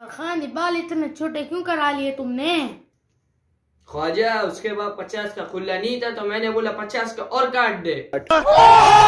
खान बाल इतने छोटे क्यों करा लिए तुमने? ख्वाजा उसके बाद पचास का खुला नहीं था तो मैंने बोला पचास का और काट दे।